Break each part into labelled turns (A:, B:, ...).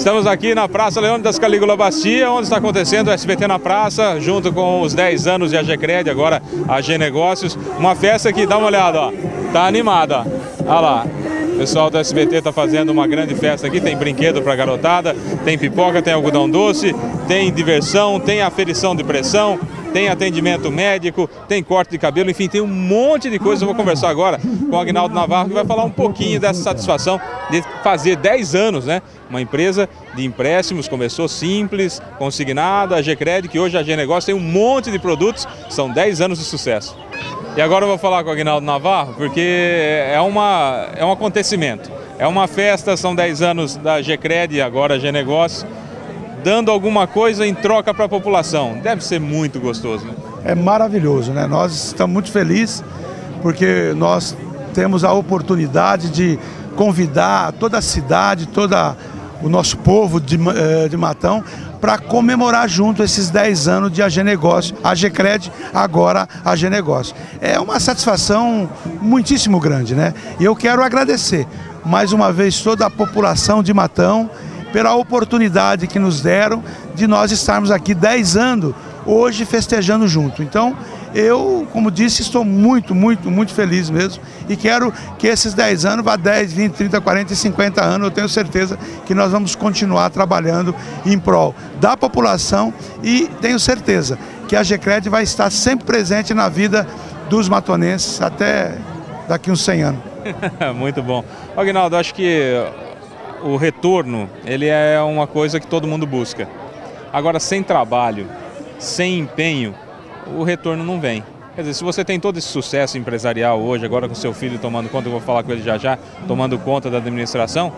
A: Estamos aqui na Praça Leônidas Calígula Bastia, onde está acontecendo o SBT na Praça, junto com os 10 anos de AGCred, agora a G Negócios. Uma festa que, dá uma olhada, ó, tá animada. Olha lá. O pessoal do SBT está fazendo uma grande festa aqui, tem brinquedo para garotada, tem pipoca, tem algodão doce, tem diversão, tem aferição de pressão, tem atendimento médico, tem corte de cabelo, enfim, tem um monte de coisa. Eu vou conversar agora com o Agnaldo Navarro, que vai falar um pouquinho dessa satisfação de fazer 10 anos, né? Uma empresa de empréstimos, começou simples, consignada, a G-Cred, que hoje a G-Negócio tem um monte de produtos, são 10 anos de sucesso. E agora eu vou falar com o Agnaldo Navarro, porque é, uma, é um acontecimento. É uma festa, são 10 anos da G-Cred, agora a G-Negócio dando alguma coisa em troca para a população. Deve ser muito gostoso. Né?
B: É maravilhoso, né? Nós estamos muito felizes porque nós temos a oportunidade de convidar toda a cidade, todo o nosso povo de, eh, de Matão para comemorar junto esses 10 anos de AG Negócio, AG Cred, agora AG Negócio. É uma satisfação muitíssimo grande, né? E eu quero agradecer mais uma vez toda a população de Matão pela oportunidade que nos deram de nós estarmos aqui 10 anos hoje festejando junto. Então, eu, como disse, estou muito, muito, muito feliz mesmo e quero que esses 10 anos vá 10, 20, 30, 40 e 50 anos. Eu tenho certeza que nós vamos continuar trabalhando em prol da população e tenho certeza que a GCRED vai estar sempre presente na vida dos matonenses até daqui uns 100 anos.
A: muito bom. Aguinaldo, acho que o retorno ele é uma coisa que todo mundo busca. Agora, sem trabalho, sem empenho, o retorno não vem. Quer dizer, se você tem todo esse sucesso empresarial hoje, agora com seu filho tomando conta, eu vou falar com ele já já, tomando conta da administração,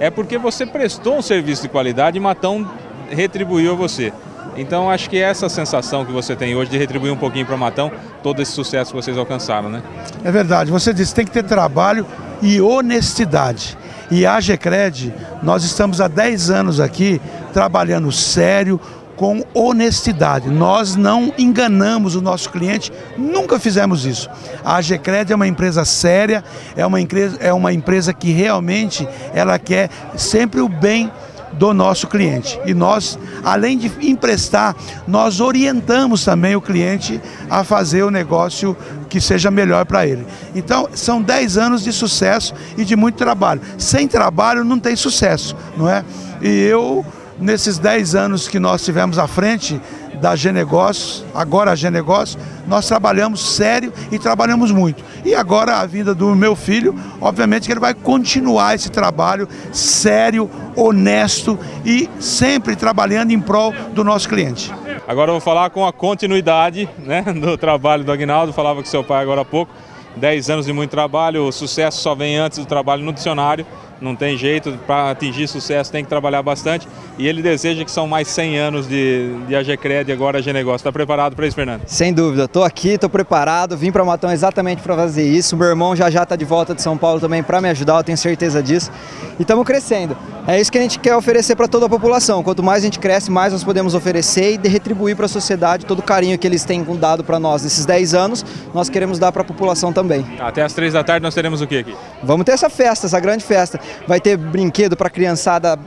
A: é porque você prestou um serviço de qualidade e Matão retribuiu a você. Então acho que é essa sensação que você tem hoje de retribuir um pouquinho para Matão todo esse sucesso que vocês alcançaram, né?
B: É verdade, você disse tem que ter trabalho e honestidade. E a GCred, nós estamos há 10 anos aqui trabalhando sério, com honestidade. Nós não enganamos o nosso cliente, nunca fizemos isso. A AGCred é uma empresa séria, é uma empresa, é uma empresa que realmente ela quer sempre o bem do nosso cliente. E nós, além de emprestar, nós orientamos também o cliente a fazer o negócio que seja melhor para ele. Então, são 10 anos de sucesso e de muito trabalho. Sem trabalho não tem sucesso, não é? E eu, nesses 10 anos que nós tivemos à frente, da Genegócios, agora a Genegócios, nós trabalhamos sério e trabalhamos muito. E agora a vinda do meu filho, obviamente que ele vai continuar esse trabalho sério, honesto e sempre trabalhando em prol do nosso cliente.
A: Agora eu vou falar com a continuidade né, do trabalho do Agnaldo, falava com seu pai agora há pouco, 10 anos de muito trabalho, o sucesso só vem antes do trabalho no dicionário não tem jeito, para atingir sucesso tem que trabalhar bastante. E ele deseja que são mais 100 anos de, de AGCred e agora AG Negócio. Está preparado para isso, Fernando?
C: Sem dúvida, estou aqui, estou preparado, vim para Matão exatamente para fazer isso. Meu irmão já já está de volta de São Paulo também para me ajudar, eu tenho certeza disso. E estamos crescendo. É isso que a gente quer oferecer para toda a população. Quanto mais a gente cresce, mais nós podemos oferecer e retribuir para a sociedade todo o carinho que eles têm dado para nós nesses 10 anos, nós queremos dar para a população também.
A: Até às 3 da tarde nós teremos o que aqui?
C: Vamos ter essa festa, essa grande festa. Vai ter brinquedo para a criançada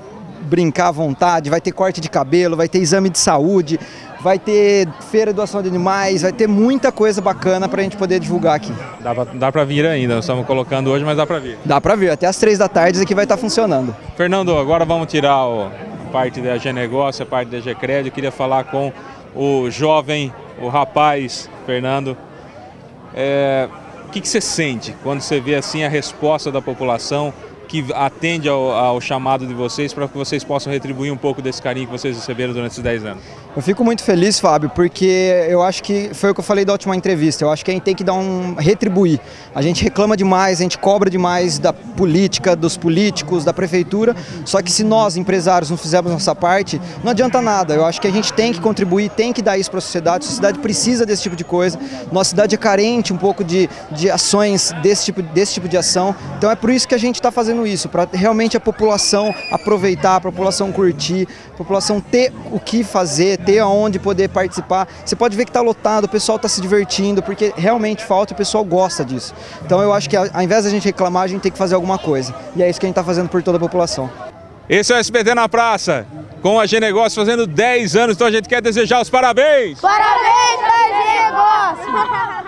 C: brincar à vontade, vai ter corte de cabelo, vai ter exame de saúde, vai ter feira de doação de animais, vai ter muita coisa bacana para a gente poder divulgar aqui.
A: Dá para vir ainda, nós estamos colocando hoje, mas dá para vir.
C: Dá para vir, até as três da tarde isso aqui vai estar tá funcionando.
A: Fernando, agora vamos tirar o, a parte da G Negócio, a parte da G Crédito, eu queria falar com o jovem, o rapaz, Fernando. É, o que, que você sente quando você vê assim a resposta da população que atende ao, ao chamado de vocês para que vocês possam retribuir um pouco desse carinho que vocês receberam durante esses 10 anos?
C: Eu fico muito feliz, Fábio, porque eu acho que foi o que eu falei da última entrevista. Eu acho que a gente tem que dar um retribuir. A gente reclama demais, a gente cobra demais da política, dos políticos, da prefeitura. Só que se nós, empresários, não fizermos nossa parte, não adianta nada. Eu acho que a gente tem que contribuir, tem que dar isso para a sociedade. A sociedade precisa desse tipo de coisa. Nossa cidade é carente um pouco de, de ações desse tipo, desse tipo de ação. Então é por isso que a gente está fazendo isso, para realmente a população aproveitar, a população curtir, a população ter o que fazer, ter aonde poder participar. Você pode ver que está lotado, o pessoal está se divertindo, porque realmente falta e o pessoal gosta disso. Então eu acho que ao invés da gente reclamar, a gente tem que fazer alguma coisa. E é isso que a gente está fazendo por toda a população.
A: Esse é o SBT na Praça, com a G Negócios fazendo 10 anos, então a gente quer desejar os parabéns!
D: Parabéns, G Negócios!